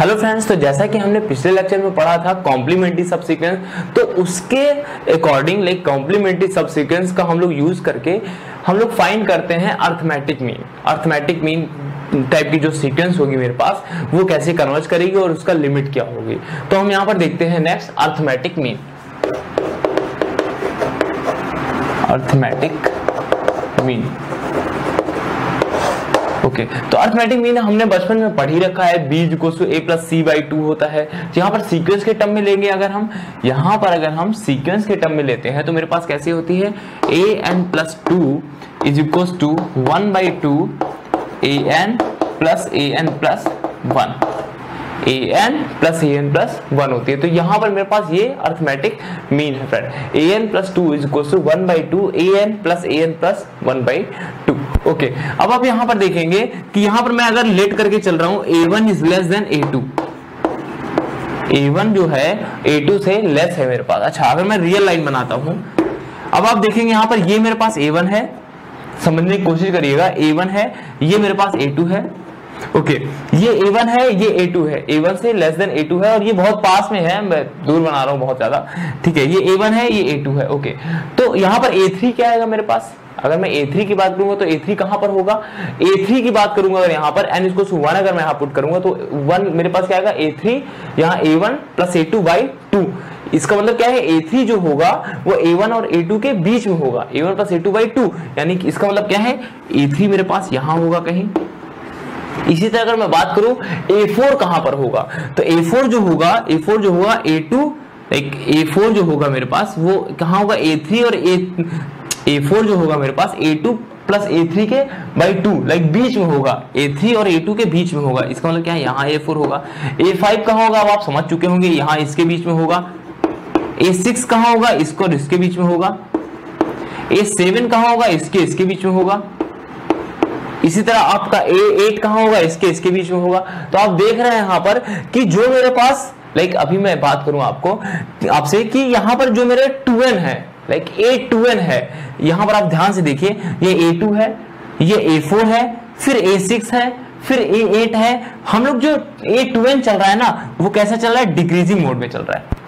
Hello friends तो जैसा कि हमने पिछले लेक्चर में पढ़ा था कॉम्प्लीमेंट्री सब सीक्वेंस तो उसके according like complementary subsequence का हम लोग यूज़ करके हम लोग फाइंड करते हैं arithmetic mean arithmetic mean type की जो सीक्वेंस होगी मेरे पास, वो कैसे कन्वर्ज करेगी और उसका लिमिट क्या होगी। तो हम यहाँ पर देखते हैं next arithmetic mean arithmetic mean okay तो अर्थमेटिक मीन हमने बचपन में पढ़ ही रखा है बीज को so a plus c by two होता है। यहाँ पर सीक्वेंस के टर्म में लेंगे अगर हम। यहाँ पर अगर हम सीक्वेंस के टर्म में लेते हैं तो मेरे पास कैसी होती है? A n plus two is equal to one by two a n plus a n plus one a n plus a n plus one होती है। तो यहाँ पर मेरे पास ये अर्थमेटिक मीन है friend a n plus two is equal to one by two a n plus a n plus one by two okay अब आप यहाँ पर देखेंगे कि यहाँ पर मैं अगर लेट करके चल रहा हूँ a one is less than a two a one जो है ए टू से लेस है मेरे पास। अच्छा अगर मैं रियल लाइन बनाता हूँ, अब आप देखेंगे यहाँ पर ये मेरे पास ए वन है। समझने की कोशिश करिएगा ए वन है, ये मेरे पास ए टू है। ओके ये A1 है, ये A2 है. A1 से लेस देन A2 है और ये बहुत पास में है, मैं दूर बना रहा हूँ बहुत ज़्यादा. ठीक है, ये A1 है, ये A2 है. ओके तो यहाँ पर A3 क्या आएगा मेरे पास? अगर मैं A3 की बात करूँगा तो A3 कहाँ पर होगा? A3 की बात करूँगा अगर यहाँ पर n इसको वन अगर मैं यहाँ पुट करूँगा तो वन मेरे पास क्या आएगा? A3 यहाँ A1 plus A2 by two इसका मतलब क्या है? A3 जो होगा, वो A1 और A2 के बीच में होगा. A1 plus A2 by two यानी इसका मतलब क्या है? A3 मेरे पास यहाँ होगा कहीं. इसी तरह अगर मैं बात करूँ A4 कहाँ पर होगा? तो ए फोर जो होगा A4 जो होगा A2 लाइक A4 जो होगा मेरे पास, वो कहाँ होगा? A3 और ए ए A4 जो होगा मेरे पास A2 प्लस A3 के बाई टू लाइक बीच में होगा। A3 और A2 के बीच में होगा। इसका मतलब क्या है? यहाँ ए फोर होगा। ए फाइव कहाँ होगा? आप समझ चुके होंगे, यहाँ इसके बीच में होगा। ए सिक्स कहाँ होगा? इसको और इसके बीच में होगा। ए सेवन कहाँ होगा? इसके इसके बीच में होगा। इसी तरह आपका ए एट कहाँ होगा? इसके इसके बीच में होगा। तो आप देख रहे हैं यहाँ पर कि जो मेरे पास लाइक अभी मैं बात करूँ आपको, आपसे कि यहाँ पर जो मेरे टू एन है लाइक ए टू एन है, यहाँ पर आप ध्यान से देखिए, ये ए टू है, ये ए फोर है, फिर ए सिक्स है, फिर ए एट है। हम लोग जो ए टू एन चल रहा है ना, वो कैसा चल रहा है? डिक्रीजिंग मोड में चल रहा है।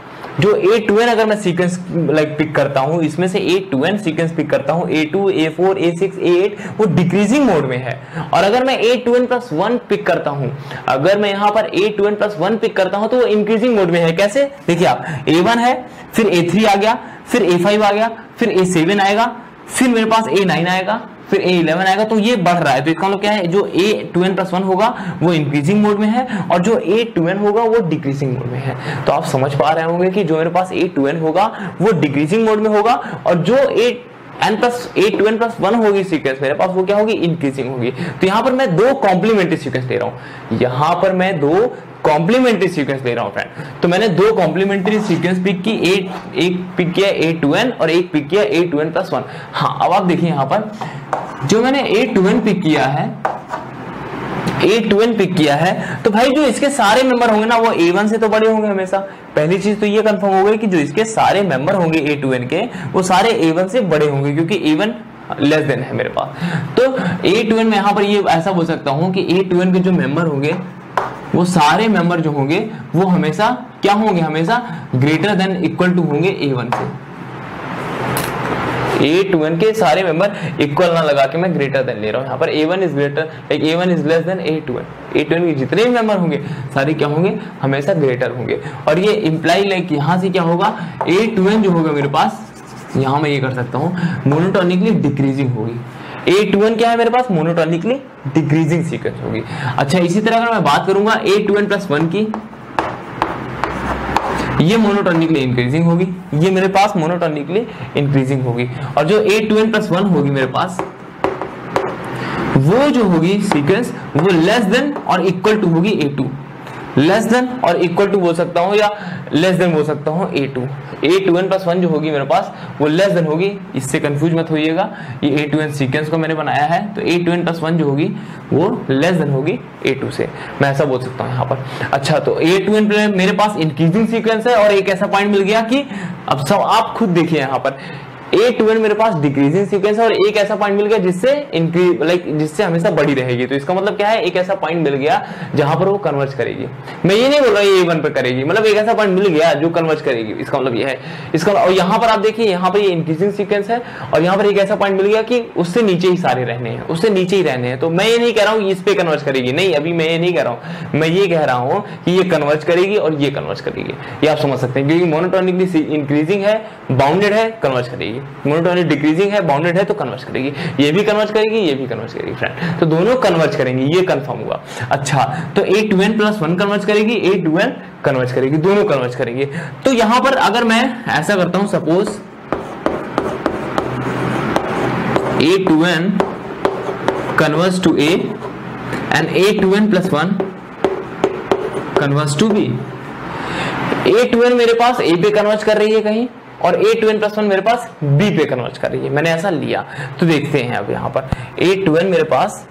जो ए टू एन अगर मैं सीक्वेंस लाइक पिक करता हूँ, इसमें से a two n sequence pick करता हूँ a two a four a six a eight वो डिक्रीजिंग मोड में है। और अगर मैं a two n plus one pick करता हूँ, अगर मैं यहाँ पर a two n plus one pick करता हूँ तो वो इंक्रीजिंग मोड में है। कैसे? देखिए आप ए वन है, फिर ए थ्री आ गया, फिर ए फाइव आ गया, फिर ए सेवन आएगा, फिर मेरे पास ए नाइन आएगा फिर ए इलेवन आएगा तो ये बढ़ रहा है। तो इसका मतलब क्या है? जो a two n plus one होगा, वो इंक्रीजिंग मोड में है, और जो ए टू एन होगा, वो डिक्रीजिंग मोड में है। तो आप समझ पा रहे होंगे कि जो मेरे पास ए टू एन होगा, वो डिक्रीजिंग मोड में होगा, और जो a n plus a two n plus one होगी सीक्वेंस मेरे पास वो क्या होगी? इंक्रीजिंग होगी। तो यहाँ पर मैं दो कॉम्प्लीमेंट्री सीक्वेंस ले रहा हूँ। यहाँ पर मैं दो कॉम्प्लीमेंट्री सीक्वेंस दे रहा हूँ फ्रेंड तो मैंने दो कॉम्प्लीमेंट्री सीक्वेंस पिक की, एक एक पिक किया ए टू एन और एक पिक किया a two n plus one हाँ अब आप देखिए यहाँ पर। जो मैंने ए टू पिक किया है ए टू पिक किया है तो भाई जो इसके सारे मेंबर होंगे ना, वो ए वन से तो बड़े होंगे हमेशा। पहली चीज़ तो ये कंफर्म हो गई कि जो इसके सारे मेंबर होंगे ए टू के, वो सारे ए वन से बड़े होंगे, क्योंकि ए वन लेस देन है मेरे पास। तो ए टू में यहाँ पर ये ऐसा बोल सकता हूँ कि ए टू के जो मेंबर होंगे, वो सारे मेंबर जो होंगे, वो हमेशा क्या होंगे? हमेशा ग्रेटर देन इक्वल टू होंगे ए वन से। ए टू एन के सारे मेंबर इक्वल ना लगा के मैं ग्रेटर देन ले रहा हूँ। यहाँ पर a one is greater a one is less than a two n a two n के जितने भी मेंबर होंगे, सारे क्या होंगे? हमेशा ग्रेटर होंगे। और ये इंप्लाई लाइक यहाँ से क्या होगा? ए टू एन जो होगा मेरे पास, यहाँ मैं ये कर सकता हूँ मोनोटोनिकली डिक्रीजिंग होगी। ए टू एन क्या है मेरे पास? मोनोटोनिकली डिक्रीजिंग सीक्वेंस होगी। अच्छा इसी तरह अगर मैं बात करूँगा a two n plus one की ये मोनोटोनिकली इंक्रीजिंग होगी। ये मेरे पास मोनोटोनिकली इंक्रीजिंग होगी। और जो a two n plus one होगी मेरे पास, वो जो होगी सीक्वेंस वो लेस देन और इक्वल टू होगी ए टू लेस देन और इक्वल टू बोल सकता हूँ या लेस देन बोल सकता हूँ a two a two n plus one जो होगी मेरे पास, वो लेस देन होगी। इससे कंफ्यूज मत होइएगा। ये ए टू एन सीक्वेंस को मैंने बनाया है तो a two n plus one जो होगी, वो लेस देन होगी ए टू से। मैं ऐसा बोल सकता हूँ यहाँ पर। अच्छा तो ए टू एन मेरे पास इंक्रीजिंग सीक्वेंस है और एक ऐसा पॉइंट मिल गया कि अब सब आप खुद देखिए यहाँ पर। ए टू मेरे पास डिक्रीजिंग सीक्वेंस है और एक ऐसा पॉइंट मिल गया जिससे इंक्रीज लाइक जिससे हमेशा बड़ी रहेगी। तो इसका मतलब क्या है? एक ऐसा पॉइंट मिल गया जहाँ पर वो कन्वर्ज करेगी। मैं ये नहीं बोल रहा ए वन पे करेगी। मतलब एक ऐसा पॉइंट मिल गया जो कन्वर्ज करेगी। इसका मतलब ये है। इसका, और यहाँ पर आप देखिए, यहाँ पर ये इंक्रीजिंग सीक्वेंस है और यहाँ पर एक ऐसा पॉइंट मिल गया कि उससे नीचे ही सारे रहने हैं। उससे नीचे ही रहने हैं। तो मैं ये नहीं कह रहा हूँ इस पे कन्वर्ज करेगी। नहीं, अभी मैं ये नहीं कह रहा हूँ। मैं ये कह रहा हूँ कि ये कन्वर्ज करेगी और ये कन्वर्ज करेगी। ये आप समझ सकते हैं, क्योंकि मोनोटोनिकली इंक्रीजिंग है बाउंडेड है कन्वर्ज करेगी। मोनोटोनिक डिक्रीजिंग है बाउंडेड है तो कन्वर्ज करेगी। ये भी कन्वर्ज करेगी, ये भी कन्वर्ज करेगी फ्रेंड तो दोनों कन्वर्ज करेंगे, ये कंफर्म हुआ। अच्छा तो a two n plus one converge करेगी ए टू एन कन्वर्ज करेगी, दोनों कन्वर्ज करेंगे। तो यहाँ पर अगर मैं ऐसा करता हूँ suppose a two n converge to a and a two n plus one converge to b a two n मेरे पास ए पे कन्वर्ज कर रही है कहीं। और a two n plus one मेरे पास बी पे कन्वर्ज कर रही है। मैंने ऐसा लिया। तो देखते हैं अब यहाँ पर। ए टू एन मेरे पास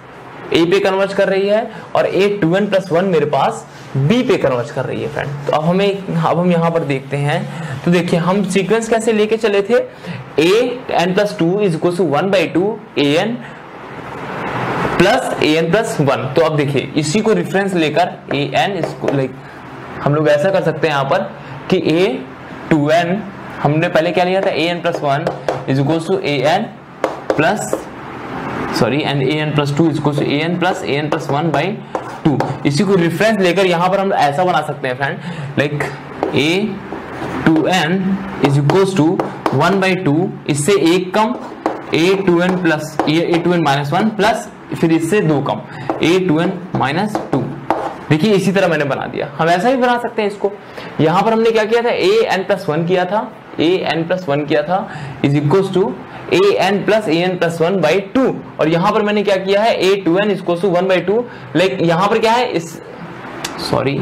ए पे कन्वर्ज कर रही है और a two n plus one मेरे पास बी पे कन्वर्ज कर रही है फ्रेंड तो अब हमें अब हम यहाँ पर देखते हैं। तो देखिए, हम सीक्वेंस कैसे लेके चले थे? A n plus two is equal to one by two a n plus a n plus one तो अब देखिए, इसी को रिफरेंस लेकर ए एन इसको लाइक हम लोग ऐसा कर सकते हैं यहाँ पर कि ए टू एन हमने पहले क्या लिया था? A n plus one is equal to a n plus sorry and a n plus two is equal to a n plus a n plus one by two इसी को रेफरेंस लेकर यहाँ पर हम ऐसा बना सकते हैं friend like a two n is equal to one by two इससे एक कम a two n plus a two n minus one plus फिर इससे दो कम a two n minus two देखिए, इसी तरह मैंने बना दिया। हम ऐसा ही बना सकते हैं इसको। यहाँ पर हमने क्या किया था? ए एन प्लस वन किया था। ए एन प्लस वन किया था is equal to a n plus a n plus one by two और यहाँ पर मैंने क्या किया है? A two n equal to one by two like यहाँ पर क्या है? इस सॉरी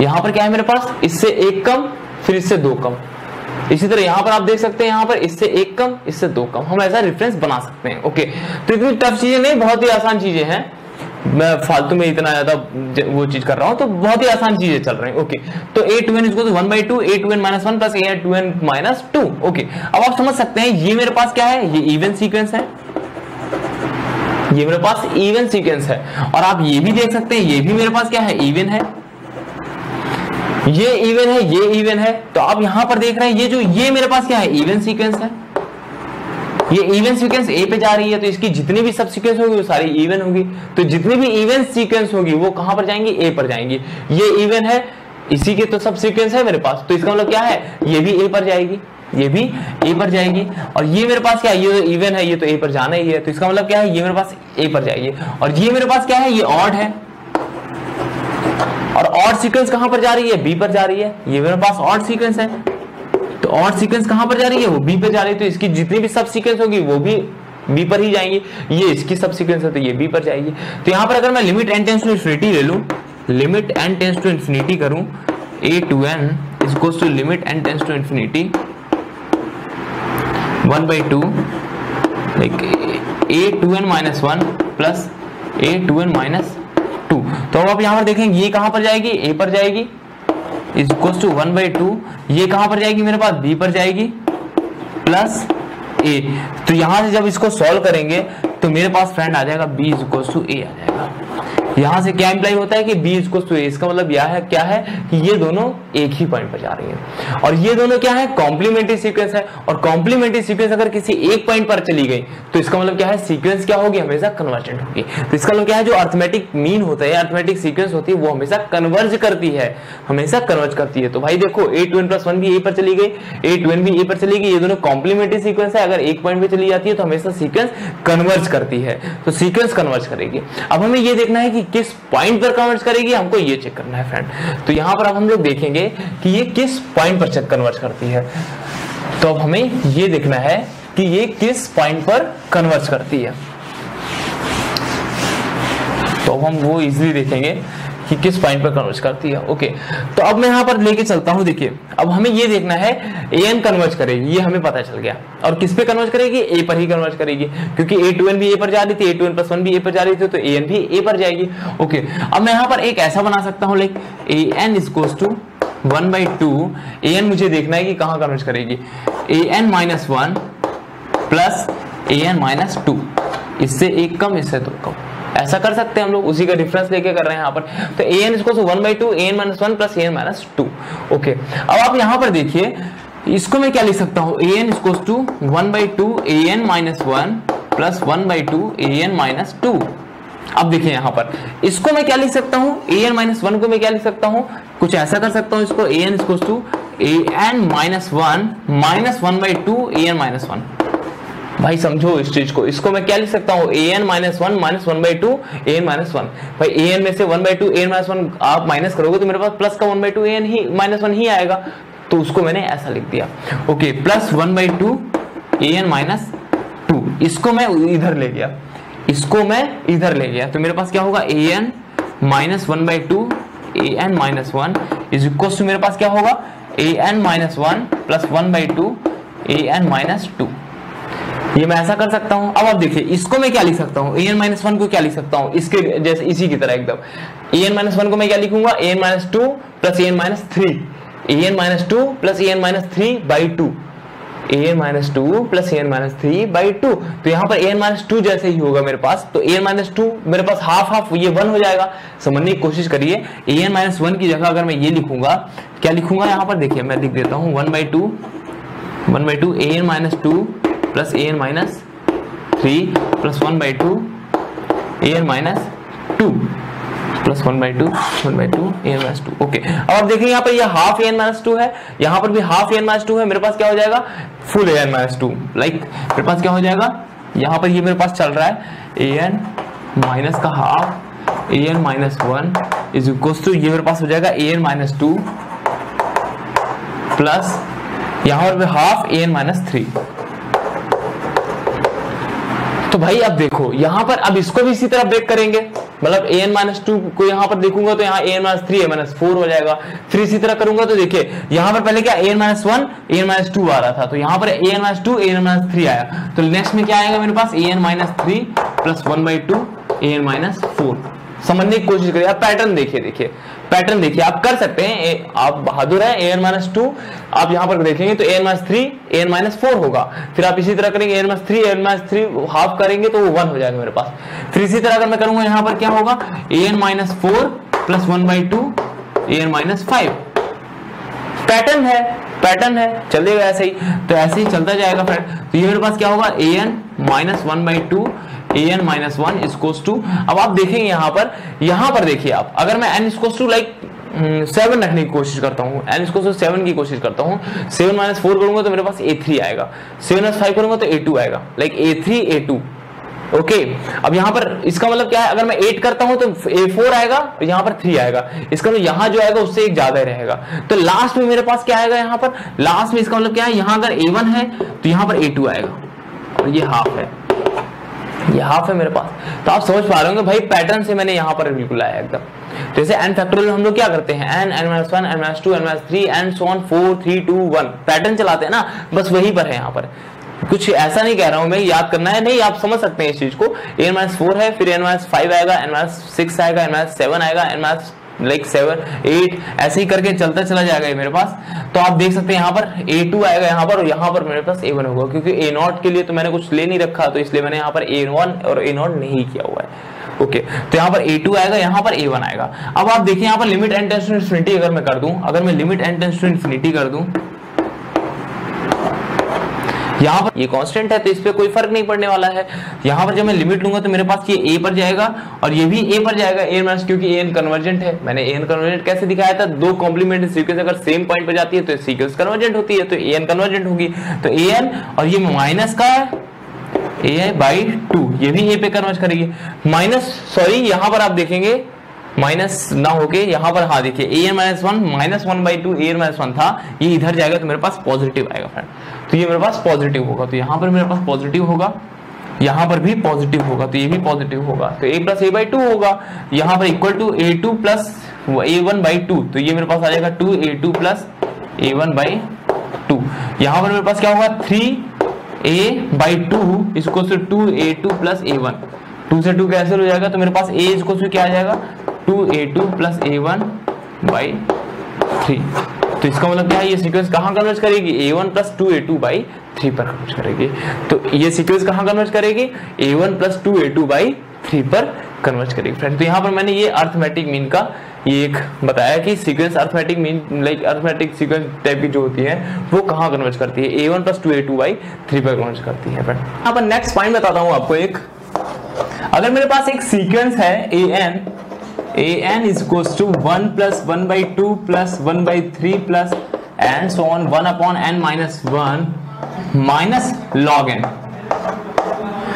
यहाँ पर क्या है मेरे पास? इससे एक कम, फिर इससे दो कम. इसी तरह यहाँ पर आप देख सकते हैं, यहाँ पर इससे एक कम, इससे दो कम. हम ऐसा रेफरेंस बना सकते हैं. ओके तो इतनी टफ चीज़ें नहीं, बहुत ही आसान चीज़ें हैं. मैं फालतू में इतना ज़्यादा वो चीज़ कर रहा हूँ तो बहुत ही आसान चीज़ें चल रही ओके तो a two n is one by two a two n minus one plus a two n minus two okay अब आप समझ सकते हैं, ये मेरे पास क्या है? ये इवन सीक्वेंस है। ये मेरे पास इवन सीक्वेंस है। और आप ये भी देख सकते हैं, ये भी मेरे पास क्या है? इवन है। ये इवन है, ये इवन है। तो आप यहाँ पर देख रहे हैं, ये जो, ये मेरे पास क्या है? इवन सीक्वेंस है। ये इवन सीक्वेंस ए पे जा रही है तो इसकी जितनी भी सब सीक्वेंस होगी, वो सारी इवन होगी। तो जितनी भी इवन सीक्वेंस होगी, वो कहाँ पर जाएँगी? ए पर जाएँगी। ये इवन है, इसी के तो सब सीक्वेंस है मेरे पास। तो इसका मतलब क्या है? ये भी ए पर जाएगी। ये भी ए पर जाएगी। और ये मेरे पास क्या ये तो इवन है, ये तो ए पर जाना ही है। तो इसका मतलब क्या है? ये मेरे पास ए पर जाएगी। और ये मेरे पास क्या है? ये ऑड है। और ऑड सीक्वेंस कहाँ पर जा रही है? बी पर जा रही है। ये मेरे पास ऑड सीक्वेंस है। तो और सीक्वेंस कहाँ पर जा रही है? वो बी पे जा रही है तो इसकी जितनी भी सब सीक्वेंस होगी, वो भी बी पर ही जाएँगी। ये इसकी सब सीक्वेंस है तो ये बी पर जाएगी। तो यहाँ पर अगर मैं limit n tends to infinity ले लूँ limit n tends to infinity करूँ a two n is equals to limit n tends to infinity one by two like a two n minus one plus a two n minus two तो अब आप यहाँ पर देखेंगे ये कहाँ पर जाएगी? ए पर जाएगी। Is equal to one by two, ये कहाँ पर जाएगी मेरे पास? बी पर जाएगी प्लस ए तो यहाँ से जब इसको सॉल्व करेंगे तो मेरे पास फ्रेंड आ जाएगा b is equal to a आ जाएगा। यहाँ से क्या इंप्लाई होता है कि बी इज़ टू इसका मतलब यह है, क्या है कि ये दोनों एक ही पॉइंट पर जा रही है। और ये दोनों क्या है? कॉम्प्लीमेंट्री सीक्वेंस है। और कॉम्प्लीमेंट्री सीक्वेंस अगर किसी एक पॉइंट पर चली गई तो इसका मतलब क्या है? सीक्वेंस क्या होगी? हमेशा कन्वर्जेंट होगी। तो इसका मतलब क्या है? जो अर्थमेटिक मीन होता है अर्थमेटिक सीक्वेंस होती है, वो हमेशा कन्वर्ज करती है। हमेशा कन्वर्ज करती है। तो भाई देखो a two n plus one भी ए पर चली गई ए टू एन भी ए पर चली गई, ये दोनों कॉम्प्लीमेंट्री सीक्वेंस है। अगर एक पॉइंट पर चली जाती है तो हमेशा सीक्वेंस कन्वर्ज करती है। तो सीक्वेंस कन्वर्ज करेगी। अब हमें ये देखना है कि किस पॉइंट पर कन्वर्ट करेगी, हमको ये चेक करना है फ्रेंड तो यहाँ पर अब हम लोग देखेंगे कि ये किस पॉइंट पर चेक कन्वर्ट करती है। तो अब हमें ये देखना है कि ये किस पॉइंट पर कन्वर्ट करती है। तो अब हम वो इजीली देखेंगे। कि किस पॉइंट पर कन्वर्ज करती है? ओके तो अब मैं यहाँ पर लेके चलता हूँ, देखिए। अब हमें ये देखना है ए एन कन्वर्ज करेगी, ये हमें पता चल गया। और किस पे कन्वर्ज करेगी? ए पर ही कन्वर्ज करेगी। क्योंकि ए टू एन भी ए पर जा रही थी a two n plus one भी ए पर जा रही थी तो ए एन भी ए पर जाएगी। ओके अब मैं यहाँ पर एक ऐसा बना सकता हूँ like a n is to one by two a n मुझे देखना है कि कहाँ कन्वर्ज करेगी। A n minus one plus a n minus two इससे एक कम, इससे दो कम। ऐसा कर सकते हैं हम लोग, उसी का डिफरेंस लेके कर रहे हैं यहाँ पर। तो ए एन इसको one by two n minus one plus n minus two okay अब आप यहाँ पर देखिए, इसको मैं क्या लिख सकता हूँ? ए एन इसको to one by two a n minus one plus one by two a n minus two अब देखिए यहाँ पर, इसको मैं क्या लिख सकता हूँ? ए एन माइनस वन को मैं क्या लिख सकता हूँ? कुछ ऐसा कर सकता हूँ इसको? ए एन इसको to a n minus one minus one by two a n minus one भाई समझो इस चीज़ को इसको मैं क्या लिख सकता हूँ a n minus one minus one by two a n minus one भाई ए एन में से one by two a n minus one आप माइनस करोगे तो मेरे पास प्लस का one by two a n he minus one ही आएगा तो उसको मैंने ऐसा लिख दिया okay plus one by two a n minus two इसको मैं इधर ले गया इसको मैं इधर ले गया तो मेरे पास क्या होगा a n minus one by two a n minus one is equal to मेरे पास क्या होगा a n minus one plus one by two a n minus two ये मैं ऐसा कर सकता हूँ अब आप देखिए इसको मैं क्या लिख सकता हूँ ए एन माइनस वन को क्या लिख सकता हूँ इसके जैसे इसी की तरह एकदम ए एन माइनस वन को मैं क्या लिखूँगा a n minus two plus a n minus three a n minus two plus a n minus three by two a n minus two plus a n minus three by two तो यहाँ पर A N minus to जैसे ही होगा मेरे पास तो A N minus two मेरे पास half half ये वन हो जाएगा समझने की कोशिश करिए ए एन माइनस वन की जगह अगर मैं ये लिखूँगा क्या लिखूँगा यहाँ पर देखिए मैं लिख देता हूँ one by two one by two a n minus two plus a n minus three plus one by two a n minus two plus one by two one by two a n minus two okay अब आप देखिए यहाँ पर ये half a n minus two है यहाँ पर भी half a n minus two है मेरे पास क्या हो जाएगा full a n minus two like मेरे पास क्या हो जाएगा यहाँ पर ये मेरे पास चल रहा है ए एन माइनस का half a n minus one is equal to ये मेरे पास हो जाएगा a n minus two plus यहाँ पर half a n minus three तो भाई अब देखो, यहाँ पर अब इसको भी इसी तरह ब्रेक करेंगे। मतलब ए एन माइनस टू को यहाँ पर देखूँगा तो यहाँ a n minus three a minus four हो जाएगा। फिर इसी तरह करूँगा तो देखिए, यहाँ पर पहले क्या a n minus one a n minus two आ रहा था। तो यहाँ पर a n minus two a n minus three आया। तो नेक्स्ट में क्या आएगा मेरे पास? A n minus three plus one by two a n minus four समझने की कोशिश करिए आप पैटर्न देखिए देखिए। पैटर्न देखिए आप कर सकते हैं ए, आप बहादुर है ए एन माइनस टू आप यहाँ पर देखेंगे तो a n minus three a n minus four होगा। फिर आप इसी तरह करेंगे a n minus three n minus three half करेंगे तो वो वन हो जाएगा मेरे पास। फिर इसी तरह अगर मैं करूँगा यहाँ पर क्या होगा? A n minus four plus one by two a n minus five pattern है पैटर्न है चलेगा ऐसे ही। तो ऐसे ही चलता जाएगा फ्रेंड तो ये मेरे पास क्या होगा? A n minus one by two n minus one इसकोस to अब आप देखेंगे यहाँ पर यहाँ पर देखिए आप, अगर मैं एन इसकोस टू लाइक सेवन रखने की कोशिश करता हूँ एन इसको सेवन की कोशिश करता हूँ सेवन माइनस फोर करूँगा तो मेरे पास ए थ्री आएगा सेवन माइनस फाइव करूँगा तो ए टू आएगा like a three a two okay okay. अब यहाँ पर इसका मतलब क्या है, अगर मैं एट करता हूँ तो ए फोर आएगा यहाँ पर थ्री आएगा, इसका मतलब यहाँ जो आएगा उससे एक ज़्यादा रहेगा तो लास्ट में मेरे पास क्या आएगा यहाँ पर लास्ट में इसका मतलब क्या है, यहाँ अगर ए वन है तो यहाँ पर ए टू आएगा और ये हाफ़ है ये हाफ़ है मेरे पास। तो आप समझ पा रहे होंगे, भाई पैटर्न से मैंने यहाँ पर बिल्कुल आया एकदम। जैसे एन फैक्टोरियल हम लोग क्या करते हैं? N n minus one n minus two n minus three n so four three two one pattern चलाते हैं ना, बस वही पर है यहाँ पर। कुछ ऐसा नहीं कह रहा हूँ मैं, याद करना है। नहीं, आप समझ सकते हैं इस चीज़ को। एन माइनस फोर है, फिर एन माइनस फाइव आएगा एन माइनस सिक्स आएगा एन माइनस सेवन आएगा n minus like seven eight ऐसे ही करके चलता चला जाएगा मेरे पास। तो आप देख सकते हैं यहाँ पर ए टू आएगा यहाँ पर और यहाँ पर मेरे पास ए वन होगा, क्योंकि ए नॉट के लिए तो मैंने कुछ ले नहीं रखा तो इसलिए मैंने यहाँ पर ए वन और ए नॉट नहीं किया हुआ है। ओके तो यहाँ पर ए टू आएगा, यहाँ पर ए वन आएगा। अब आप देखिए यहाँ पर limit n tends to infinity अगर मैं कर दूँ, अगर मैं limit n tends to infinity कर दूँ यहाँ पर ये कांस्टेंट है तो इस पर कोई फ़र्क नहीं पड़ने वाला है। यहाँ पर जब मैं लिमिट लूँगा तो मेरे पास ये ए पर जाएगा, और ये भी ए पर जाएगा ए माइनस क्योंकि एन कन्वर्जेंट है। मैंने एन कन्वर्जेंट कैसे दिखाया था? दो कॉम्प्लीमेंट सीक्वेंस अगर सेम पॉइंट पर जाती है तो सीक्वेंस कन्वर्जेंट होती है तो ए एन कन्वर्जेंट होगी। तो ए एन और ये माइनस का ए बाई टू ये भी ए पे कन्वर्ज करेगी। माइनस सॉरी यहाँ पर आप देखेंगे माइनस ना होके यहाँ पर हाँ देखिए a n minus one minus one by two a n minus one था। ये इधर जाएगा तो मेरे पास पॉजिटिव आएगा फ्रेंड तो ये मेरे पास पॉजिटिव होगा। तो यहाँ पर मेरे पास पॉजिटिव होगा। यहाँ पर भी पॉजिटिव होगा। तो ये भी पॉजिटिव होगा। तो a plus a by two होगा। यहाँ पर equal to a two plus a one by two तो ये मेरे पास आ जाएगा two a two plus a one by two यहाँ पर मेरे पास क्या होगा? थ्री ए बाई टू इसको two a two plus a one two से टू कैंसिल हो जाएगा। तो मेरे पास ए इसको क्या आ जाएगा? Two a two plus a one by three तो इसका मतलब क्या है? ये सीक्वेंस कहाँ कन्वर्ज करेगी? A one plus two a two by three पर कन्वर्ट करेगी। तो ये सीक्वेंस कहाँ कन्वर्ट करेगी? A one plus two a two by three पर कन्वर्ट करेगी। फ्रेंड तो यहाँ पर मैंने ये अर्थमेटिक मीन का ये एक बताया कि sequence arithmetic mean like arithmetic sequence type की जो होती है, वो कहाँ कन्वर्ट करती है? A one plus two a two by three पर कन्वर्ट करती है। फ्रेंड यहाँ पर नेक्स्ट पॉइंट बताता हूँ आपको एक। अगर मेरे पास एक सीक्वेंस है a n a n is equals to one plus one by two plus one by three plus and so on one upon n minus one minus log n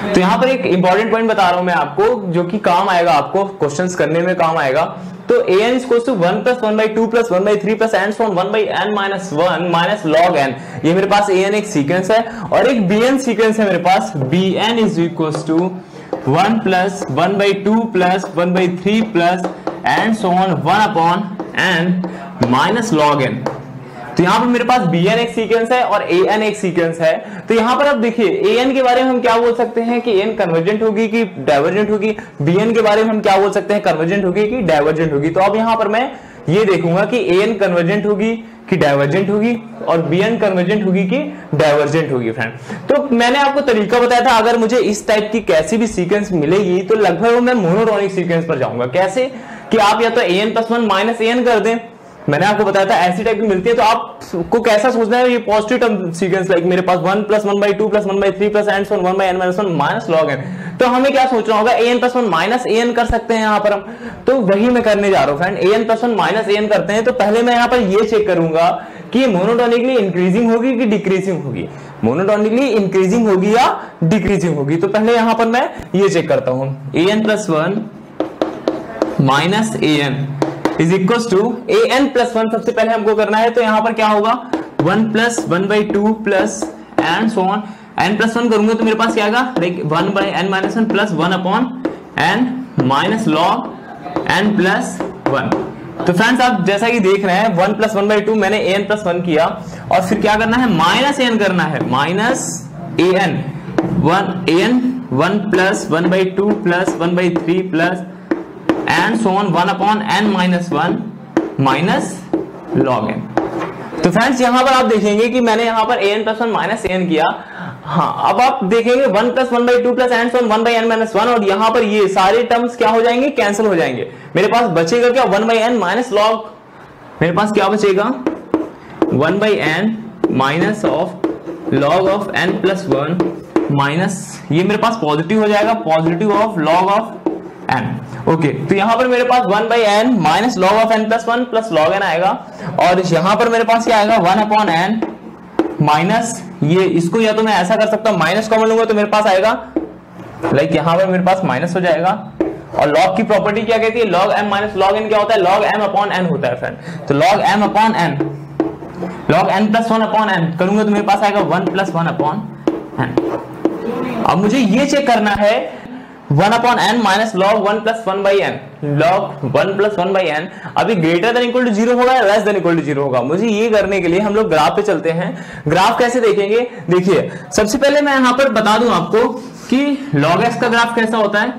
तो यहाँ पर एक इंपॉर्टेंट पॉइंट बता रहा हूँ मैं आपको, जो कि काम आएगा आपको क्वेश्चंस करने में काम आएगा। तो a n is to one plus one by two plus one by three plus and so on one by n minus one minus log n ये मेरे पास ए एन एक सीक्वेंस है और एक बी एन सीक्वेंस है मेरे पास। B n is equal to one plus one by two plus one by three plus and so on one upon n minus log n तो यहाँ पर मेरे पास बी एन एक सीक्वेंस है और ए एन एक सीक्वेंस है। तो यहाँ पर आप देखिए ए एन के बारे में हम क्या बोल सकते हैं कि एन कन्वर्जेंट होगी कि डाइवर्जेंट होगी? बी एन के बारे में हम क्या बोल सकते हैं? कन्वर्जेंट होगी कि डाइवर्जेंट होगी? तो अब यहाँ पर मैं ये देखूँगा कि ए एन कन्वर्जेंट होगी कि डाइवर्जेंट होगी और बी एन कन्वर्जेंट होगी कि डाइवर्जेंट होगी फ्रेंड तो मैंने आपको तरीका बताया था, अगर मुझे इस टाइप की कैसी भी सीक्वेंस मिलेगी तो लगभग मैं मोनोटॉनिक सीक्वेंस पर जाऊँगा. कैसे? कि आप या तो a n plus one minus a n कर दें. मैंने आपको बताया था, ऐसी टाइप की मिलती है तो आपको कैसा सोचना है? ये पॉजिटिव टर्म सीक्वेंस लाइक मेरे पास one plus one by two plus one by three plus and one by n minus one minus log n तो हमें क्या सोचना होगा? A n plus one minus a n कर सकते हैं यहाँ पर हम। तो वही मैं करने जा रहा हूँ friend a n plus one minus a n करते हैं तो पहले मैं यहाँ पर ये चेक करूँगा कि मोनोटोनिकली इंक्रीजिंग होगी कि डिक्रीजिंग होगी? मोनोटोनिकली इंक्रीजिंग होगी या डिक्रीजिंग होगी? तो पहले यहाँ पर मैं ये चेक करता हूँ। A n plus one minus a n is equal to a n plus one सबसे पहले हमको करना है तो यहाँ पर क्या होगा? One plus one by two plus and so one n plus one करूँगा तो मेरे पास क्या one by n minus one plus one upon n minus log n plus one तो फ्रेंड्स आप जैसा कि देख रहे हैं one plus one by two मैंने ए एन प्लस वन किया। और फिर क्या करना है? माइनस एन करना है। Minus a n one a n one plus one by two plus one by three plus and so on one upon n minus one minus log n तो friends यहाँ पर आप देखेंगे कि मैंने यहाँ पर a n plus one minus n किया। हाँ अब आप देखेंगे one plus one by two plus n one one by n minus one और यहाँ पर ये सारे टर्म्स क्या हो जाएँगे? कैंसिल हो जाएँगे। मेरे पास बचेगा क्या? One by n minus log मेरे पास क्या बचेगा? One by n minus of log of n plus one minus ये मेरे पास पॉजिटिव हो जाएगा। Positive of log of n okay तो यहाँ पर मेरे पास one by n minus log of n plus one plus log n आएगा। और यहाँ पर मेरे पास क्या आएगा वन अपॉन एन माइनस ये इसको या तो मैं ऐसा कर सकता हूँ माइनस कॉमन लूँगा तो मेरे पास आएगा। लाइक यहाँ पर मेरे पास माइनस हो जाएगा। और लॉग की प्रॉपर्टी क्या कहती है? Log m minus log n क्या होता है? लॉग एम अपॉन एन होता है फ्रेंड तो log m upon n log n plus one upon n करूँगा तो मेरे पास आएगा one plus one upon n अब मुझे ये चेक करना है one upon n minus log one plus one by n. Log one plus one by n. अभी greater than equal to zero होगा या less than equal to zero होगा? मुझे ये करने के लिए हम लोग ग्राफ पे चलते हैं। ग्राफ कैसे देखेंगे? देखिए, सबसे पहले मैं यहाँ पर बता दूँ आपको कि लॉग एक्स का ग्राफ कैसा होता है।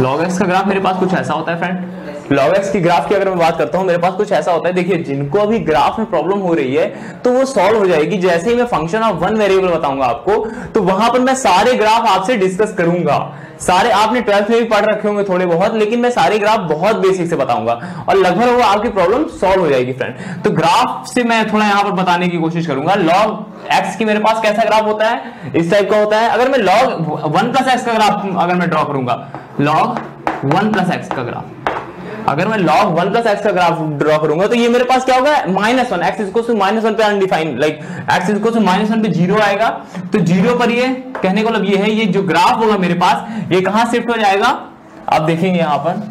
लॉग एक्स का ग्राफ मेरे पास कुछ ऐसा होता है फ्रेंड लॉग एक्स की ग्राफ की अगर मैं बात करता हूँ, मेरे पास कुछ ऐसा होता है, देखिए, जिनको अभी ग्राफ में प्रॉब्लम हो रही है तो वो सॉल्व हो जाएगी। जैसे ही मैं फ़ंक्शन ऑफ़ वन वेरिएबल बताऊँगा आपको तो वहाँ पर मैं सारे ग्राफ आपसे डिस्कस करूँगा। सारे, आपने ट्वेल्थ में भी पढ़ रखे होंगे थोड़े बहुत, लेकिन मैं सारे ग्राफ बहुत बेसिक से बताऊँगा। और लगभग वो आपकी प्रॉब्लम सॉल्व हो जाएगी फ्रेंड तो ग्राफ से मैं थोड़ा यहाँ पर बताने की कोशिश करूँगा। लॉग एक्स की मेरे पास कैसा ग्राफ होता है? इस टाइप का होता है। अगर मैं लॉग वन प्लस एक्स का ग्राफ अगर मैं ड्रॉ करूँगा लॉग वन प्लस एक्स का ग्राफ अगर मैं लॉग वन प्लस एक्स का ग्राफ ड्रॉ करूँगा तो ये मेरे पास क्या होगा? माइनस वन एक्स इसको माइनस वन पे अनडिफाइंड लाइक एक्स इसको माइनस वन पे ज़ीरो आएगा। तो ज़ीरो पर ये कहने का मतलब ये है, ये जो ग्राफ होगा मेरे पास, ये कहाँ शिफ्ट हो जाएगा? आप देखेंगे यहाँ पर।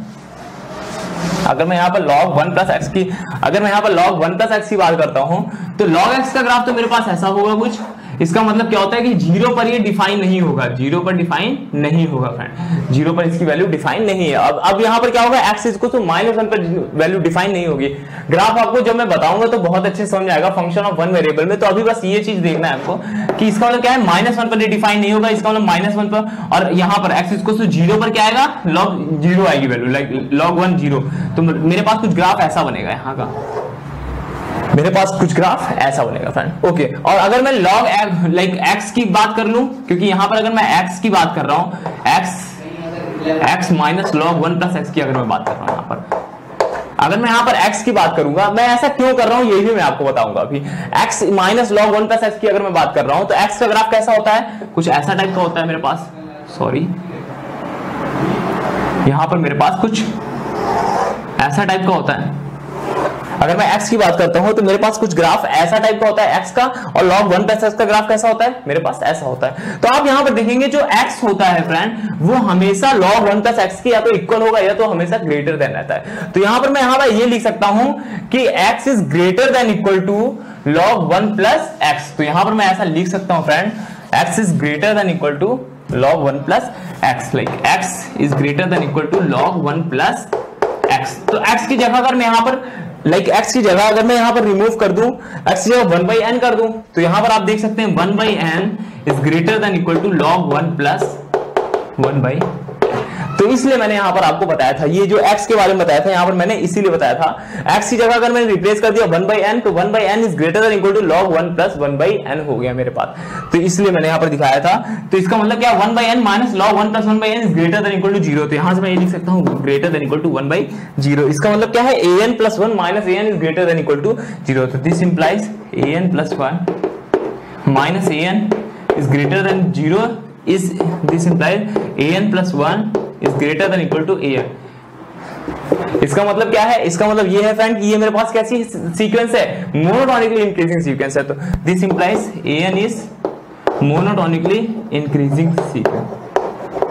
अगर मैं यहाँ पर log वन प्लस एक्स की, अगर मैं यहाँ पर log वन प्लस एक्स की बात करता हूँ तो log एक्स का ग्राफ तो मेरे पास ऐसा होगा कुछ। इसका मतलब क्या होता है कि ज़ीरो पर ये डिफाइन नहीं होगा। ज़ीरो पर डिफाइन नहीं होगा फ्रेंड ज़ीरो पर इसकी वैल्यू डिफाइन नहीं है। अब अब यहाँ पर क्या होगा? एक्स इसको तो माइनस वन पर वैल्यू डिफाइन नहीं होगी। ग्राफ आपको जब मैं बताऊँगा तो बहुत अच्छे समझ आएगा फ़ंक्शन ऑफ़ वन वेरिएबल में। तो अभी बस ये चीज़ देखना है आपको कि इसका मतलब क्या है? माइनस वन पर डिफाइन नहीं होगा। इसका मतलब माइनस वन पर और यहाँ पर एक्स इसको ज़ीरो पर क्या आएगा? लॉग ज़ीरो आएगी value like log one zero तो मेरे पास कुछ ग्राफ ऐसा बनेगा यहाँ का। मेरे पास कुछ ग्राफ ऐसा बनेगा फ्रेंड ओके और अगर मैं लॉग लाइक एक्स की बात कर लूँ, क्योंकि यहाँ पर अगर मैं एक्स की बात कर रहा हूँ x x minus log one plus x की अगर मैं बात कर रहा हूँ यहाँ पर, अगर मैं यहाँ पर x की बात करूँगा, मैं ऐसा क्यों कर रहा हूँ ये भी मैं आपको बताऊँगा अभी. x minus log one plus x की अगर मैं बात कर रहा हूँ तो x का ग्राफ कैसा होता है? कुछ ऐसा टाइप का होता है मेरे पास. सॉरी यहाँ पर मेरे पास कुछ ऐसा टाइप का होता है. अगर मैं x की बात करता हूँ तो मेरे पास कुछ ग्राफ ऐसा टाइप का होता है x का, और log वन प्लस एक्स का ग्राफ कैसा होता है? मेरे पास ऐसा होता है। तो आप यहाँ पर देखेंगे जो x होता है फ्रेंड वो हमेशा log वन प्लस एक्स के या तो इक्वल होगा या तो हमेशा ग्रेटर देन रहता है। तो यहाँ पर मैं यहाँ पर ये लिख सकता हूँ कि x is greater than equal to log one plus x तो यहाँ पर मैं ऐसा लिख सकता हूँ friend x is greater than equal to log one plus x like x is greater than equal to log one plus x तो x की जगह अगर मैं यहाँ पर लाइक like x की जगह अगर मैं यहाँ पर रिमूव कर दूँ एक्स की जगह वन बाई एन कर दूँ तो यहाँ पर आप देख सकते हैं one by n is greater than equal to log one plus one by तो इसलिए मैंने यहाँ पर आपको बताया था, ये जो एक्स के बारे में बताया था, यहाँ पर मैंने इसीलिए बताया था एक्स की जगह अगर मैंने रिप्लेस कर दिया वन बाई एन तो one by n is greater equal to log one plus one by n हो गया मेरे पास। तो इसलिए मैंने यहाँ पर दिखाया था। तो इसका मतलब क्या one by n minus log one plus one by n is greater than equal to zero तो यहाँ से मैं ये लिख सकता हूँ greater than equal to one by zero इसका मतलब क्या है a n plus one minus a n is greater than equal to zero तो this implies a n plus one minus a n is greater than zero is, this implies an plus 1 is greater than equal to an इसका मतलब क्या है? इसका मतलब ये है friend ये मेरे पास कैसी सीक्वेंस है? मोनोटोनिकली इंक्रीजिंग सीक्वेंस है तो this implies a n is monotonically increasing sequence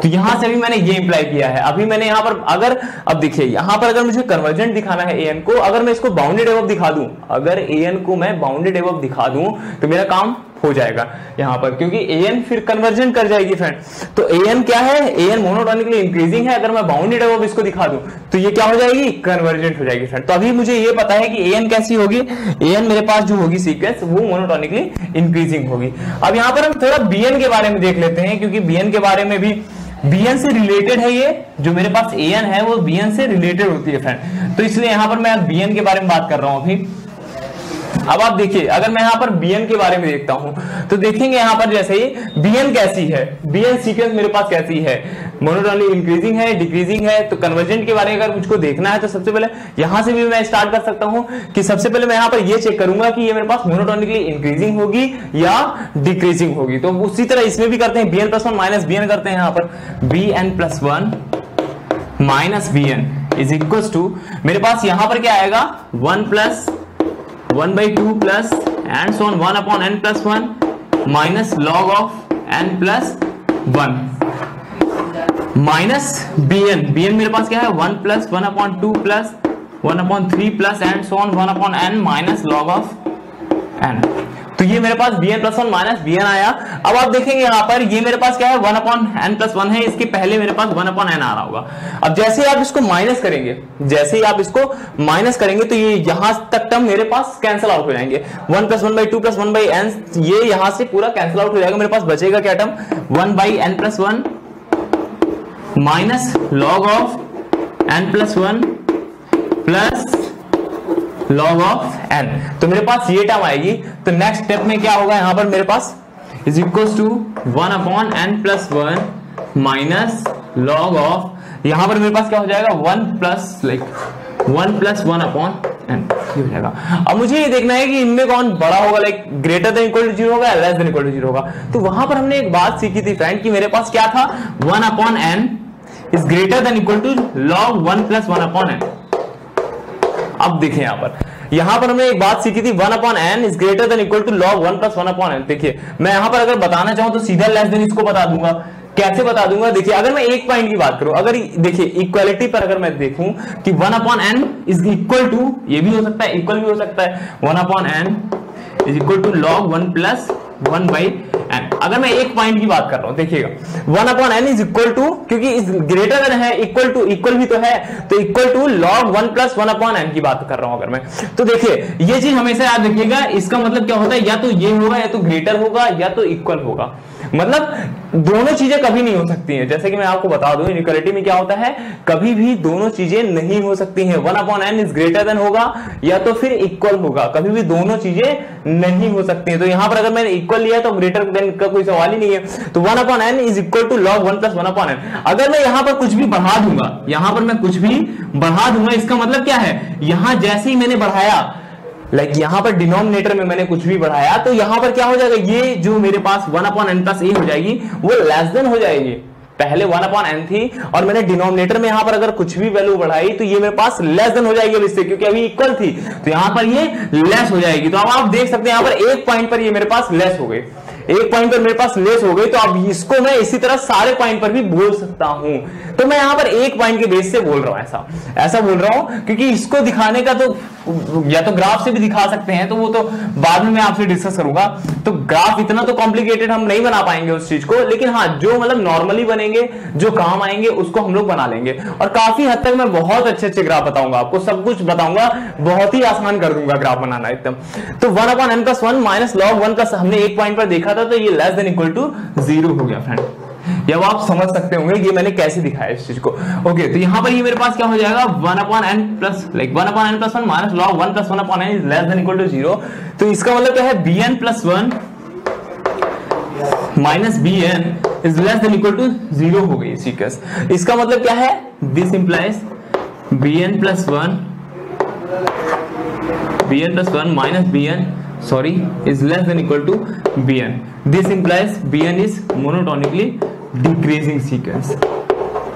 तो यहाँ से भी मैंने ये इंप्लाई किया है। अभी मैंने यहाँ पर अगर, अब देखिए, यहाँ पर अगर मुझे कन्वर्जेंट दिखाना है ए एन को, अगर मैं इसको बाउंडेड एवब दिखा दूँ, अगर ए एन को मैं बाउंडेड एवब दिखा दूँ तो मेरा काम हो जाएगा यहाँ पर, क्योंकि एन फिर कन्वर्जन कर जाएगी फ्रेंड तो एन क्या है? एन मोनोटोनिकली इंक्रीजिंग है, अगर मैं बाउंडेड अब इसको दिखा दूँ तो ये क्या हो जाएगी? कन्वर्जेंट हो जाएगी फ्रेंड तो अभी मुझे ये पता है कि एन कैसी होगी। एन मेरे पास जो होगी सीक्वेंस वो मोनोटोनिकली इंक्रीजिंग होगी। अब यहाँ पर हम थोड़ा बीएन के बारे में देख लेते हैं, क्योंकि बीएन के बारे में भी बीएन से रिलेटेड है ये। जो मेरे पास ए एन है, वो बीएन से रिलेटेड होती है फ्रेंड तो इसलिए यहाँ पर मैं बीएन के बारे में बात कर रहा हूँ अभी। अब आप देखिए, अगर मैं यहाँ पर बीएन के बारे में देखता हूँ तो देखेंगे यहाँ पर जैसे ही बीएन कैसी है बीएन सीक्वेंस मेरे पास कैसी है। मोनोटोनली इंक्रीजिंग है डिक्रीजिंग है तो कन्वर्जेंट के बारे में अगर मुझको देखना है तो सबसे पहले यहाँ से भी मैं स्टार्ट कर सकता हूँ कि सबसे पहले मैं यहाँ पर ये चेक करूँगा कि ये मेरे पास मोनोटोनिकली इंक्रीजिंग होगी या डिक्रीजिंग होगी। तो उसी तरह इसमें भी करते हैं b n plus one minus b n करते हैं यहाँ पर। B n plus one minus b n is equal to मेरे पास यहाँ पर क्या आएगा? One plus one by two plus and so on one upon n plus one minus log of n plus one minus b n b n मेरे पास क्या है? One plus one upon two plus one upon three plus and so on one upon N minus log of N तो ये मेरे पास bn plus one minus B N आया। अब आप देखेंगे यहाँ पर, ये मेरे पास क्या है? One upon N plus one है। इसके पहले मेरे पास वन अपॉन एन आ रहा होगा। अब जैसे ही आप इसको माइनस करेंगे, जैसे ही आप इसको माइनस करेंगे तो ये यहाँ तक टर्म मेरे पास कैंसिल आउट हो जाएँगे। One plus one by two plus one by N ये यहाँ से पूरा कैंसिल आउट हो जाएगा। मेरे पास बचेगा क्या term? One by N plus one minus log of N plus one plus log of N तो मेरे पास ये टर्म आएगी। तो नेक्स्ट स्टेप में क्या होगा यहाँ पर मेरे पास? Is equal to one upon N plus one minus log of यहाँ पर मेरे पास क्या हो जाएगा? One plus like one plus one upon N ये हो जाएगा। अब मुझे ये देखना है कि इनमें कौन बड़ा होगा? Like greater than equal to zero होगा less than equal to zero होगा? तो वहाँ पर हमने एक बात सीखी थी फ्रेंड कि मेरे पास क्या था? One upon N is greater than equal to log one plus one upon N अब देखें यहाँ पर। यहाँ पर हमने एक बात सीखी थी one upon N is greater than equal to log one plus one upon N देखिए, मैं यहाँ पर अगर बताना चाहूँ तो सीधा लेस देन इसको बता दूँगा। कैसे बता दूँगा? देखिए, अगर मैं एक पॉइंट की बात करूँ, अगर देखिए इक्वालिटी पर अगर मैं देखूँ कि one upon N is equal to ये भी हो सकता है इक्वल भी हो सकता है। One upon N is equal to log one plus one by N अगर मैं एक पॉइंट की बात कर रहा हूँ, देखिएगा। One upon N is equal to क्योंकि इस ग्रेटर देन है इक्वल टू इक्वल भी तो है तो equal to log one plus one upon N की बात कर रहा हूँ अगर मैं। तो देखिए, ये चीज़ हमेशा याद रखिएगा, इसका मतलब क्या होता है? या तो ये होगा, या तो ग्रेटर होगा, या तो इक्वल होगा। मतलब दोनों चीज़ें कभी नहीं हो सकती हैं। जैसे कि मैं आपको बता दूँ इनइक्वालिटी में क्या होता है? कभी भी दोनों चीज़ें नहीं हो सकती हैं। One upon N is greater than होगा, या तो फिर इक्वल होगा। कभी भी दोनों चीज़ें नहीं हो सकती हैं। तो यहाँ पर अगर मैंने इक्वल लिया तो ग्रेटर देन का कोई सवाल ही नहीं है। तो one upon N is equal to log one plus one upon N अगर मैं यहाँ पर कुछ भी बढ़ा दूँगा, यहाँ पर मैं कुछ भी बढ़ा दूँगा, इसका मतलब क्या है? यहाँ जैसे ही मैंने बढ़ाया लाइक like, यहाँ पर डिनोमिनेटर में मैंने कुछ भी बढ़ाया तो यहाँ पर क्या हो जाएगा? ये जो मेरे पास one upon N plus A हो जाएगी, वो लेस देन हो जाएगी। पहले वन अपॉन एन थी, और मैंने डिनोमिनेटर में यहाँ पर अगर कुछ भी वैल्यू बढ़ाई तो ये मेरे पास लेस देन हो जाएगी अब इससे, क्योंकि अभी इक्वल थी। तो यहाँ पर ये लेस हो जाएगी। तो अब आप देख सकते हैं, यहाँ पर एक पॉइंट पर ये मेरे पास लेस हो गई एक पॉइंट पर मेरे पास लेस हो गई तो अब इसको मैं इसी तरह सारे पॉइंट पर भी बोल सकता हूँ। तो मैं यहाँ पर एक पॉइंट के बेस से बोल रहा हूँ, ऐसा। ऐसा बोल रहा हूँ, क्योंकि इसको दिखाने का तो या तो ग्राफ से भी दिखा सकते हैं तो वो तो बाद में मैं आपसे डिस्कस करूँगा। तो ग्राफ इतना तो कॉम्प्लिकेटेड हम नहीं बना पाएँगे उस चीज़ को, लेकिन हाँ जो मतलब नॉर्मली बनेंगे, जो काम आएँगे, उसको हम लोग बना लेंगे। और काफ़ी हद तक मैं बहुत अच्छे अच्छे ग्राफ बताऊँगा आपको, सब कुछ बताऊँगा, बहुत ही आसान कर दूँगा ग्राफ बनाना एकदम। तो one upon N plus one minus log one plus हमने एक पॉइंट पर देखा था तो ये less than equal to zero हो गया फ्रेंड वो आप समझ सकते होंगे ये मैंने कैसे दिखाया इस चीज़ को। ओके तो यहाँ पर ये मेरे पास क्या हो जाएगा? One upon N plus like one upon N plus one minus log one plus one upon N is less than equal to zero तो इसका मतलब क्या है? B N plus one minus B N is less than equal to zero हो गई सीकस इसका मतलब क्या है? This implies B N plus one B N plus one minus B N sorry is less than equal to bn this implies bn is monotonically decreasing sequence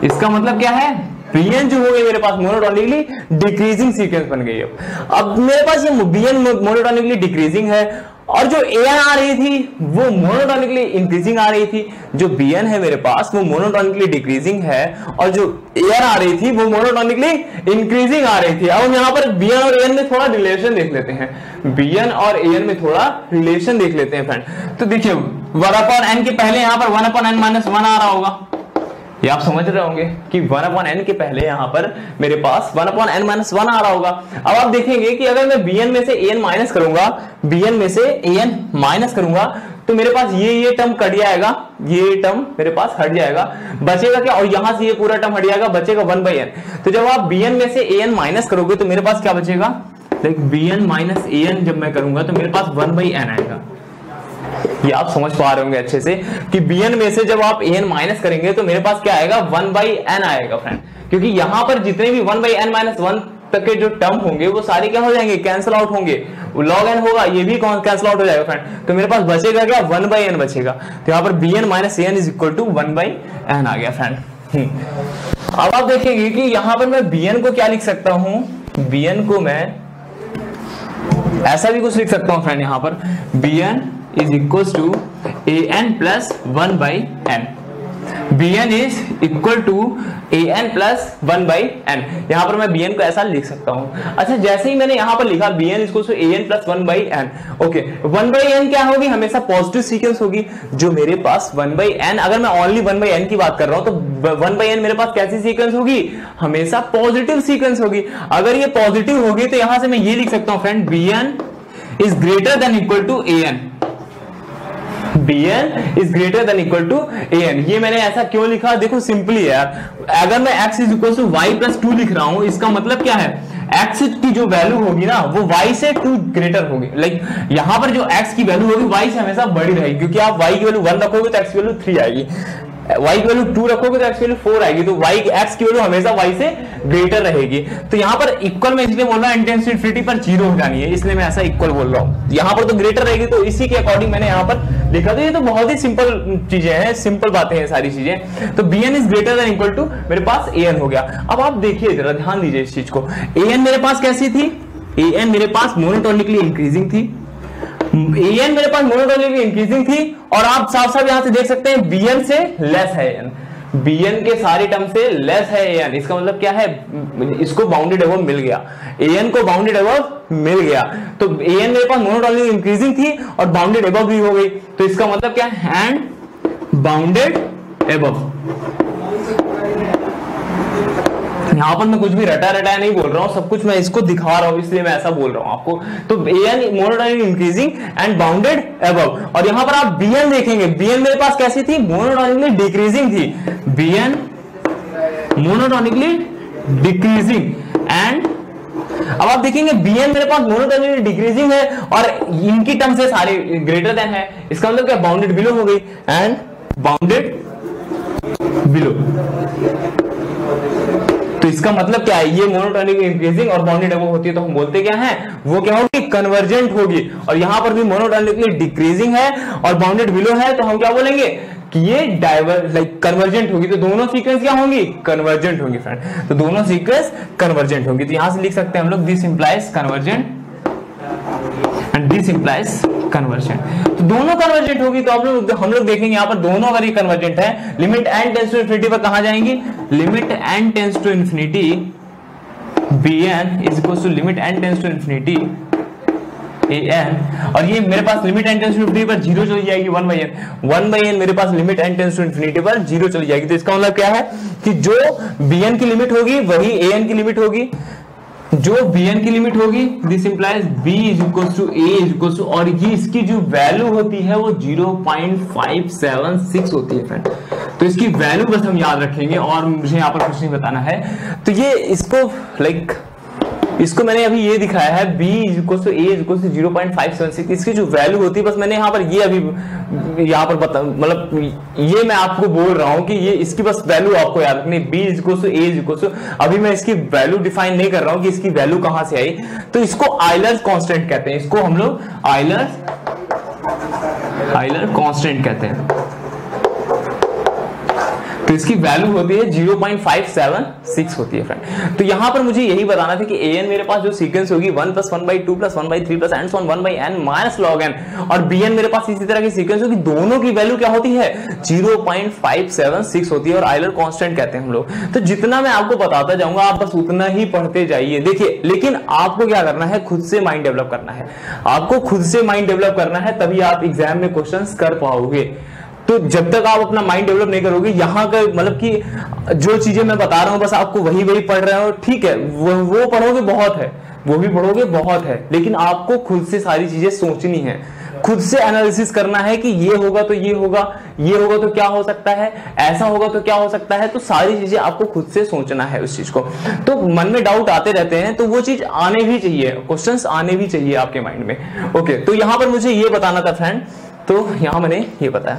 इसका मतलब क्या है बीएन जो हो गई मेरे पास मोनोटोनिकली डिक्रीजिंग सीक्वेंस बन गई अब अब मेरे पास ये बीएन मोनोटोनिकली डिक्रीजिंग है और जो ए आ रही थी, वो मोनोटोनिकली इंक्रीजिंग आ रही थी। जो बी एन है मेरे पास, वो मोनोटोनिकली डिक्रीजिंग है। और जो एयर आ रही थी, वो मोनोटोनिकली इंक्रीजिंग आ रही थी। अब हम यहाँ पर बी एन और एन में थोड़ा रिलेशन देख लेते हैं। बी एन और एन में थोड़ा रिलेशन देख लेते हैं फ्रेंड तो देखिए वन अपॉन एन के पहले यहाँ पर one upon N minus one आ रहा होगा। ये आप समझ रहे होंगे कि वन अपॉन एन के पहले यहाँ पर मेरे पास one upon N minus one आ रहा होगा। अब आप देखेंगे कि अगर मैं बी एन में से ए एन माइनस करूँगा बी एन में से ए एन माइनस करूँगा तो मेरे पास ये ये टर्म कट जाएगा, ये टर्म मेरे पास हट जाएगा। बचेगा क्या? और यहाँ से ये पूरा टर्म हट जाएगा, बचेगा वन बाई एन तो जब आप बी एन में से ए एन माइनस करोगे तो मेरे पास क्या बचेगा? Like B N minus A N जब मैं करूँगा तो मेरे पास वन बाई एन आएगा। ये आप समझ पा रहे होंगे अच्छे से कि bn में से जब आप an माइनस करेंगे तो मेरे पास क्या आएगा? वन बाई एन आएगा फ्रेंड क्योंकि यहाँ पर जितने भी one by N minus one तक के जो टर्म होंगे, वो सारे क्या हो जाएँगे? कैंसिल आउट होंगे। लॉग एन होगा, ये भी कैंसिल आउट हो जाएगा फ्रेंड तो मेरे पास बचेगा क्या? वन बाई एन बचेगा। तो यहाँ पर B N minus N is equal to one by N आ गया फ्रेंड अब आप देखेंगे कि यहाँ पर मैं बी एन को क्या लिख सकता हूँ? बी एन को मैं ऐसा भी कुछ लिख सकता हूँ फ्रेंड यहाँ पर. B N is equals to a n plus 1 by n bn is equal to an plus 1 by n यहाँ पर मैं bn को ऐसा लिख सकता हूँ। अच्छा जैसे ही मैंने यहाँ पर लिखा bn equal to an plus 1 by n okay 1 by n क्या होगी? हमेशा पॉजिटिव सीक्वेंस होगी, जो मेरे पास 1 by n, अगर मैं ओनली 1 by n की बात कर रहा हूँ तो 1 by n मेरे पास कैसी सीक्वेंस होगी? हमेशा पॉजिटिव सीक्वेंस होगी। अगर ये पॉजिटिव होगी तो यहाँ से मैं ये लिख सकता हूँ friend bn is greater than equal to an N is greater than equal to A N ये मैंने ऐसा क्यों लिखा? देखो सिंपली है अगर मैं X is equal to Y plus two लिख रहा हूँ इसका मतलब क्या है? x की जो वैल्यू होगी ना वो वाई से टू ग्रेटर होगी। लाइक like, यहाँ पर जो एक्स की वैल्यू होगी वाई से हमेशा बड़ी रहेगी। क्योंकि आप वाई की वैल्यू वन रखोगे तो एक्स की वैल्यू थ्री आएगी। Y की वैल्यू टू रखोगे तो की वैल्यू फोर आएगी। तो y x की वैल्यू हमेशा y से ग्रेटर रहेगी। तो यहाँ पर इक्वल में इसलिए बोल रहा हूँ इंटेंसिटी पर ज़ीरो हो जानी है। इसलिए मैं ऐसा इक्वल बोल रहा हूँ। यहाँ पर तो ग्रेटर रहेगी तो इसी के अकॉर्डिंग मैंने यहाँ पर लिखा तो ये तो बहुत ही सिंपल चीज़ें हैं सिंपल बातें हैं सारी चीज़ें। तो bn is greater than equal to मेरे पास ए एन हो गया। अब आप देखिए जरा, ध्यान दीजिए इस चीज़ को। An मेरे पास कैसी थी? ए एन मेरे पास मोनोटोनिकली इंक्रीजिंग थी। An मेरे पास मोनोटोनिकली इंक्रीजिंग थी और आप साफ़ साफ़ यहाँ से देख सकते हैं bn से लेस है an bn के सारे टर्म से लेस है an इसका मतलब क्या है? इसको बाउंडेड एबव मिल गया। An को बाउंडेड एबव मिल गया। तो an मेरे पास मोनोटोनिकली इंक्रीजिंग थी और बाउंडेड एबव भी हो गई। तो इसका मतलब क्या है? एंड बाउंडेड एबव यहाँ पर मैं कुछ भी रटा रटा नहीं बोल रहा हूँ, सब कुछ मैं इसको दिखा रहा हूँ, इसलिए मैं ऐसा बोल रहा हूँ आपको। तो N monotonic increasing and bounded above और यहाँ पर आप बीएन देखेंगे। बीएन मेरे पास कैसी थी? मोनोटोनिकली डिक्रीजिंग थी। बीएन मोनोटोनिकली डिक्रीजिंग एंड अब आप देखेंगे बीएन मेरे पास मोनोटोनिकली डिक्रीजिंग है और इनकी टर्म से सारे ग्रेटर देन है। इसका मतलब क्या? बाउंडेड बिलो हो गई एंड बाउंडेड बिलो तो इसका मतलब क्या है? ये मोनोटोनिक इंक्रीजिंग और बाउंडेड अबव होती है तो हम बोलते क्या है? वो क्या होगी? कन्वर्जेंट होगी। और यहाँ पर भी मोनोटोनिकली डिक्रीजिंग है और बाउंडेड बिलो है तो हम क्या बोलेंगे? कि ये डाइवर लाइक कन्वर्जेंट होगी। तो दोनों सीक्वेंस क्या होंगी? कन्वर्जेंट होंगी फ्रेंड तो दोनों सीक्वेंस कन्वर्जेंट होंगी। तो यहाँ से लिख सकते हैं हम लोग this implies convergent and this implies convergent तो दोनों कन्वर्जेंट होगी तो आप लोग हम लोग देखेंगे यहाँ पर दोनों अगर ये कन्वर्जेंट है। Limit N tends to infinity पर कहा जाएँगी? Limit N tends to infinity B N is equal to limit N tends to infinity N और ये मेरे पास limit N tends to infinity पर ज़ीरो चली जाएगी one by N one by N मेरे पास limit N tends to infinity पर zero चली जाएगी। तो इसका मतलब क्या है? कि जो बी एन की लिमिट होगी, वही ए एन की लिमिट होगी। जो bn की लिमिट होगी this implies b is equal to a is equal to और ये इसकी जो वैल्यू होती है वो 0.576 होती है फ्रेंड तो इसकी वैल्यू बस हम याद रखेंगे और मुझे यहाँ पर कुछ नहीं बताना है। तो ये इसको लाइक like, इसको मैंने अभी ये दिखाया है, b equal to A equal to zero point five seven six इसकी जो वैल्यू होती है, बस मैंने यहाँ पर ये अभी, यहाँ पर बता मतलब ये मैं आपको बोल रहा हूँ कि ये इसकी बस वैल्यू आपको याद रखनी b equal to A equal to अभी मैं इसकी वैल्यू डिफाइन नहीं कर रहा हूँ कि इसकी वैल्यू कहाँ से आई। तो इसको आइलर कॉन्स्टेंट कहते हैं। इसको हम लोग आइलर आइलर कॉन्स्टेंट कहते हैं। तो इसकी वैल्यू होती है 0.576 होती है फ्रेंड तो यहाँ पर मुझे यही बताना था कि ए एन मेरे पास जो सीक्वेंस होगी one plus one by two plus one by three plus and one by N minus log N और बी एन मेरे पास इसी तरह की सीक्वेंस होगी, दोनों की वैल्यू क्या होती है? 0.576 होती है, और आइलर कांस्टेंट कहते हैं हम लोग। तो जितना मैं आपको बताता जाऊँगा, आप बस उतना ही पढ़ते जाइए। देखिए, लेकिन आपको क्या करना है? खुद से माइंड डेवलप करना है। आपको खुद से माइंड डेवलप करना है, तभी आप एग्ज़ाम में क्वेश्चंस कर पाओगे। तो जब तक आप अपना माइंड डेवलप नहीं करोगे, यहाँ का मतलब कि जो चीज़ें मैं बता रहा हूँ, बस आपको वही वही पढ़ रहे हो ठीक है, वो वो पढ़ोगे बहुत है, वो भी पढ़ोगे बहुत है, लेकिन आपको खुद से सारी चीज़ें सोचनी है। खुद से एनालिसिस करना है कि ये होगा तो ये होगा ये होगा तो क्या हो सकता है, ऐसा होगा तो क्या हो सकता है तो सारी चीज़ें आपको खुद से सोचना है उस चीज़ को। तो मन में डाउट आते रहते हैं तो वो चीज़ आने भी चाहिए क्वेश्चंस आने भी चाहिए आपके माइंड में। ओके तो यहाँ पर मुझे ये बताना था फ्रेंड तो यहाँ मैंने ये बताया।